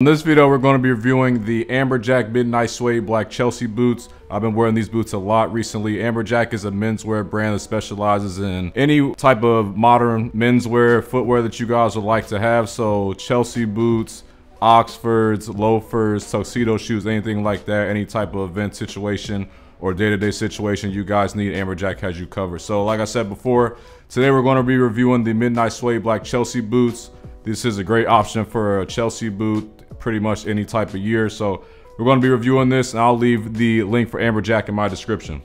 In this video, we're going to be reviewing the Amberjack Midnight Suede Black Chelsea boots. I've been wearing these boots a lot recently. Amberjack is a menswear brand that specializes in any type of modern menswear footwear that you guys would like to have. So Chelsea boots, Oxfords, loafers, tuxedo shoes, anything like that, any type of event situation or day-to-day -day situation you guys need, Amberjack has you covered. So like I said before, today we're going to be reviewing the Midnight Suede Black Chelsea boots. This is a great option for a Chelsea boot pretty much any type of year. So we're going to be reviewing this and I'll leave the link for Amberjack in my description.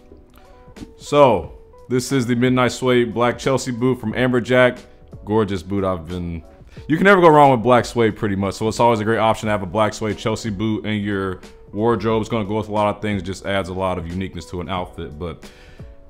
So this is the Midnight Suede Black Chelsea boot from Amberjack. Gorgeous boot. I've been, you can never go wrong with black suede pretty much. So it's always a great option to have a black suede Chelsea boot in your wardrobe. It's going to go with a lot of things. Just adds a lot of uniqueness to an outfit. But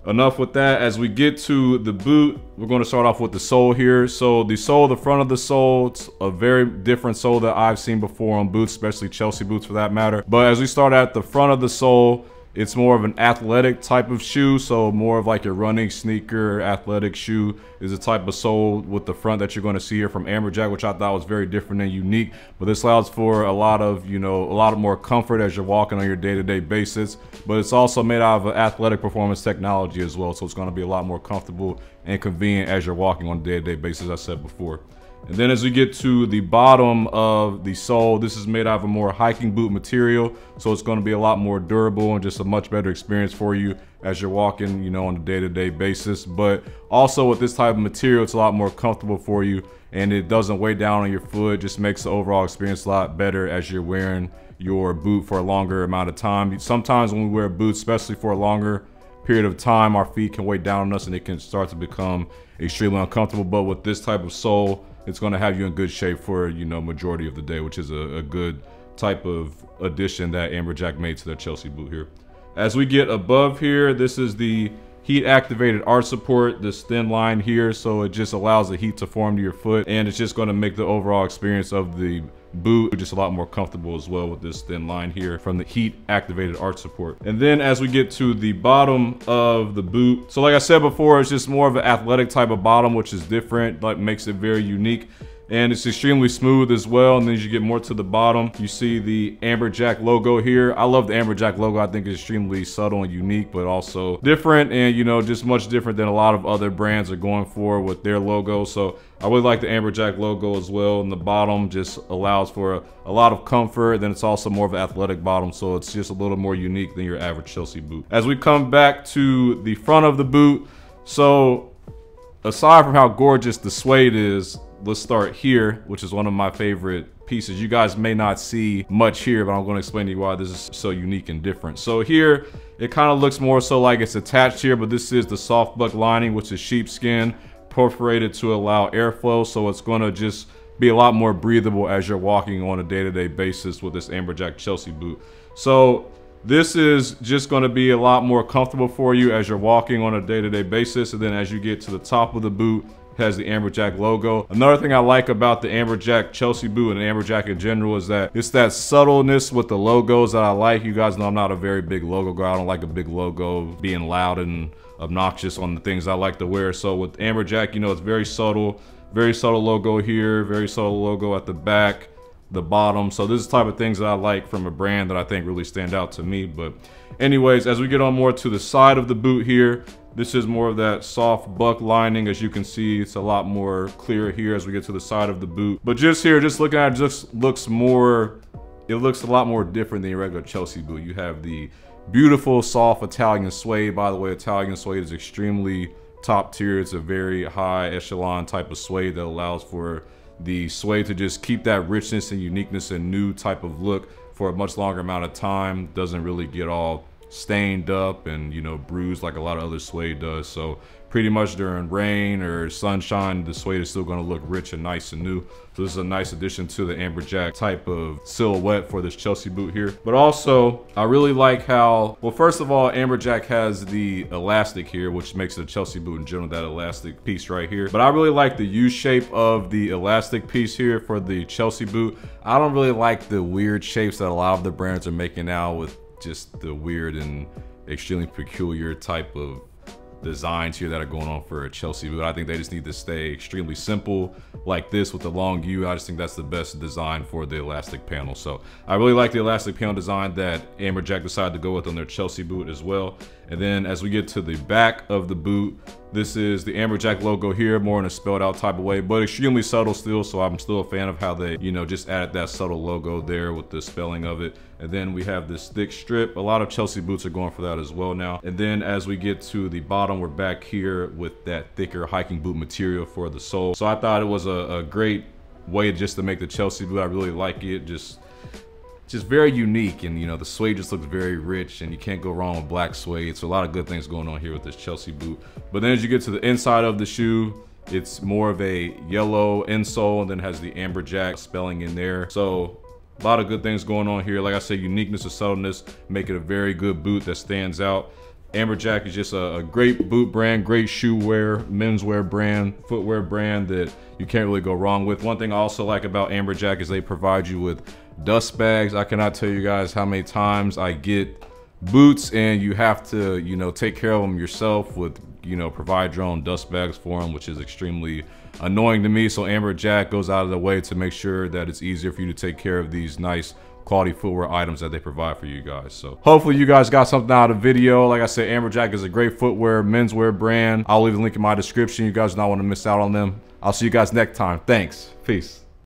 enough with that. As we get to the boot, we're going to start off with the sole here. So the sole, the front of the sole, it's a very different sole that I've seen before on boots, especially Chelsea boots for that matter. But as we start at the front of the sole, it's more of an athletic type of shoe, so more of like a running sneaker, athletic shoe is the type of sole with the front that you're going to see here from Amberjack, which I thought was very different and unique. But this allows for a lot of, you know, a lot of more comfort as you're walking on your day-to-day -day basis. But it's also made out of athletic performance technology as well, so it's going to be a lot more comfortable and convenient as you're walking on a day-to-day -day basis, as I said before. And then as we get to the bottom of the sole, this is made out of a more hiking boot material. So it's gonna be a lot more durable and just a much better experience for you as you're walking, you know, on a day-to-day -day basis. But also with this type of material, it's a lot more comfortable for you and it doesn't weigh down on your foot, just makes the overall experience a lot better as you're wearing your boot for a longer amount of time. Sometimes when we wear boots, especially for a longer period of time, our feet can weigh down on us and it can start to become extremely uncomfortable. But with this type of sole, it's going to have you in good shape for, you know, majority of the day, which is a, a good type of addition that Amberjack made to their Chelsea boot here. As we get above here, this is the heat activated arch support, this thin line here. So it just allows the heat to form to your foot and it's just going to make the overall experience of the boot just a lot more comfortable as well with this thin line here from the heat activated arch support. And then as we get to the bottom of the boot, so like I said before, it's just more of an athletic type of bottom, which is different, like makes it very unique and it's extremely smooth as well. And then as you get more to the bottom, you see the Amberjack logo here. I love the Amberjack logo. I think it's extremely subtle and unique, but also different and, you know, just much different than a lot of other brands are going for with their logo. So I really like the Amberjack logo as well. And the bottom just allows for a, a lot of comfort. Then it's also more of an athletic bottom. So it's just a little more unique than your average Chelsea boot. As we come back to the front of the boot, so aside from how gorgeous the suede is, let's start here, which is one of my favorite pieces. You guys may not see much here, but I'm gonna explain to you why this is so unique and different. So here, it kind of looks more so like it's attached here, but this is the soft buck lining, which is sheepskin, perforated to allow airflow. So it's gonna just be a lot more breathable as you're walking on a day-to-day -day basis with this Amberjack Chelsea boot. So this is just going to be a lot more comfortable for you as you're walking on a day-to-day -day basis. And then as you get to the top of the boot, has the Amberjack logo. Another thing I like about the Amberjack Chelsea boot and Amberjack in general is that it's that subtleness with the logos that I like. You guys know I'm not a very big logo guy. I don't like a big logo being loud and obnoxious on the things I like to wear. So with Amberjack, you know, it's very subtle, very subtle logo here, very subtle logo at the back, the bottom. So this is the type of things that I like from a brand that I think really stand out to me. But anyways, as we get on more to the side of the boot here, this is more of that soft buck lining. As you can see, it's a lot more clear here as we get to the side of the boot. But just here, just looking at it, just looks more, it looks a lot more different than your regular Chelsea boot. You have the beautiful soft Italian suede. By the way, Italian suede is extremely top tier. It's a very high echelon type of suede that allows for the suede to just keep that richness and uniqueness and new type of look for a much longer amount of time. Doesn't really get all stained up and you know bruised like a lot of other suede does. So pretty much during rain or sunshine the suede is still going to look rich and nice and new. So this is a nice addition to the amberjack type of silhouette for this chelsea boot here. But also i really like how well first of all amberjack has the elastic here which makes the chelsea boot in general that elastic piece right here. But i really like the u shape of the elastic piece here for the chelsea boot. I don't really like the weird shapes that a lot of the brands are making now with just the weird and extremely peculiar type of designs here that are going on for a Chelsea boot. I think they just need to stay extremely simple like this with the long U. I just think that's the best design for the elastic panel. So I really like the elastic panel design that Amberjack decided to go with on their Chelsea boot as well. And then as we get to the back of the boot, this is the Amberjack logo here, more in a spelled out type of way, but extremely subtle still. So I'm still a fan of how they, you know, just added that subtle logo there with the spelling of it. And then we have this thick strip. A lot of Chelsea boots are going for that as well now. And then as we get to the bottom, we're back here with that thicker hiking boot material for the sole. So I thought it was a, a great way just to make the Chelsea boot. I really like it. Just just very unique and you know the suede just looks very rich and you can't go wrong with black suede. So a lot of good things going on here with this chelsea boot. But then as you get to the inside of the shoe it's more of a yellow insole and then has the amberjack spelling in there. So a lot of good things going on here. Like i said uniqueness and subtleness make it a very good boot that stands out Amberjack is just a, a, great boot brand, great shoe wear, menswear brand, footwear brand that you can't really go wrong with. One thing I also like about Amberjack is they provide you with dust bags. I cannot tell you guys how many times I get boots and you have to, you know, take care of them yourself with, you know, provide your own dust bags for them, which is extremely annoying to me. So Amberjack goes out of the way to make sure that it's easier for you to take care of these nice quality footwear items that they provide for you guys. So hopefully you guys got something out of the video. Like I said, Amberjack is a great footwear, menswear brand. I'll leave a link in my description. You guys don't want to miss out on them. I'll see you guys next time. Thanks. Peace.